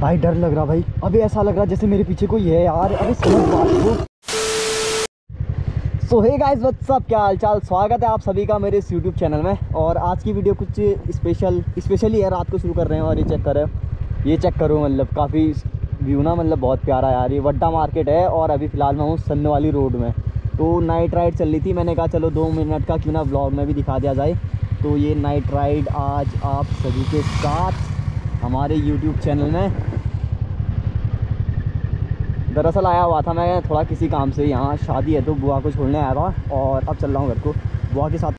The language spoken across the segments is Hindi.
भाई, डर लग रहा भाई। अभी ऐसा लग रहा जैसे मेरे पीछे कोई है यार। अभी समझ बात सो हे। गाइस व्हाट्सअप क्या हाल चाल स्वागत है आप सभी का मेरे इस यूट्यूब चैनल में। और आज की वीडियो कुछ स्पेशल स्पेशली है, रात को शुरू कर रहे हैं और ये चेक करें ये चेक करो मतलब काफ़ी व्यू ना मतलब बहुत प्यारा यार। ये वड्डा मार्केट है और अभी फ़िलहाल मैं हूँ सन्न वाली रोड में। तो नाइट राइड चल रही थी। मैंने कहा, चलो दो मिनट का क्यों ना ब्लॉग में भी दिखा दिया जाए। तो ये नाइट राइड आज आप सभी के साथ हमारे यूट्यूब चैनल में दरअसल आया हुआ था मैं थोड़ा किसी काम से, यहाँ शादी है तो बुआ को छोड़ने आया था और अब चल रहा हूँ घर को। बुआ के साथ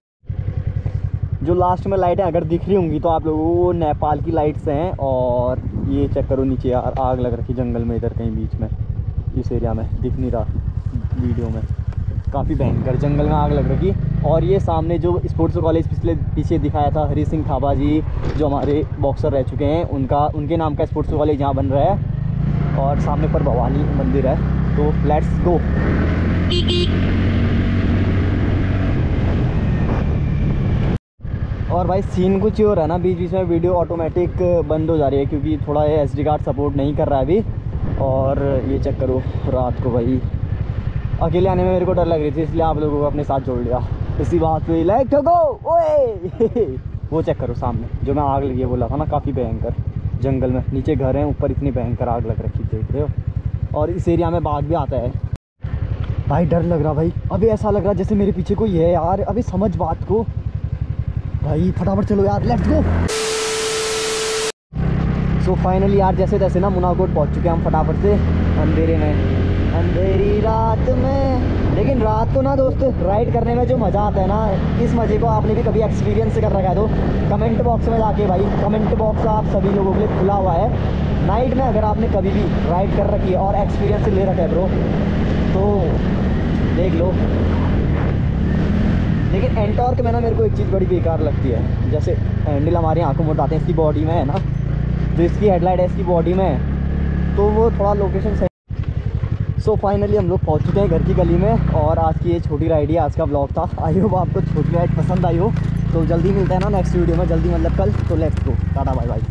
जो लास्ट में लाइटें अगर दिख रही होंगी तो आप लोगों को नेपाल की लाइट्स हैं और ये चेक करो नीचे यार, आग लग रखी जंगल में इधर कहीं बीच में। इस एरिया में, दिख नहीं रहा वीडियो में। काफ़ी भयंकर जंगल में आग लग रखी। और ये सामने जो स्पोर्ट्स कॉलेज पिछले, पीछे दिखाया था हरी सिंह थाबा जी, जो हमारे बॉक्सर रह चुके हैं, उनका, उनके नाम का स्पोर्ट्स कॉलेज यहाँ बन रहा है। और सामने पर भवानी मंदिर है। तो लेट्स गो और भाई सीन कुछ रहा है ना बीच बीच में वीडियो ऑटोमेटिक बंद हो जा रही है, क्योंकि थोड़ा ये एस कार्ड सपोर्ट नहीं कर रहा है अभी। और ये चेक करो, रात को भाई। अकेले आने में मेरे को डर लग रही थी, इसलिए आप लोगों को अपने साथ जोड़ लिया। इसी बात पे लाइक ठोको ओए! वो चेक करो सामने, जो मैं आग लगी बोला था ना, काफ़ी भयंकर। जंगल में, नीचे घर हैं, ऊपर इतनी भयंकर आग लग रखी, देख रहे हो? और इस एरिया में बाघ भी आता है। भाई, डर लग रहा भाई। अभी ऐसा लग रहा जैसे मेरे पीछे कोई है यार। अभी समझ बात को। भाई, फटाफट चलो यार लेट्स गो सो फाइनली यार, जैसे तैसे ना मुनाकोट पहुँच चुके हैं हम फटाफट से। अंधेरे में। अंधेरी रात में। लेकिन रात को ना दोस्त राइड करने में जो मज़ा आता है ना, इस मज़े को आपने भी कभी एक्सपीरियंस कर रखा है तो कमेंट बॉक्स में जाके भाई कमेंट बॉक्स आप सभी लोगों के लिए खुला हुआ है। नाइट में अगर आपने कभी भी राइड कर रखी है और एक्सपीरियंस ले रखा है ब्रो तो देख लो। लेकिन एंटॉर्क में ना मेरे को एक चीज़ बड़ी बेकार लगती है, जैसे हैंडल हमारी आँखों में उठाते हैं, इसकी बॉडी में है ना, जो इसकी हेडलाइट है, इसकी बॉडी में तो वो थोड़ा लोकेशन सो so, फाइनली हम लोग पहुँच चुके हैं घर की गली में और आज की ये छोटी राइड है आज का ब्लॉग था। आई होप आपको छोटी राइड पसंद आई हो। तो जल्दी मिलता है ना नेक्स्ट वीडियो में। जल्दी मतलब कल। तो let's go tata bye bye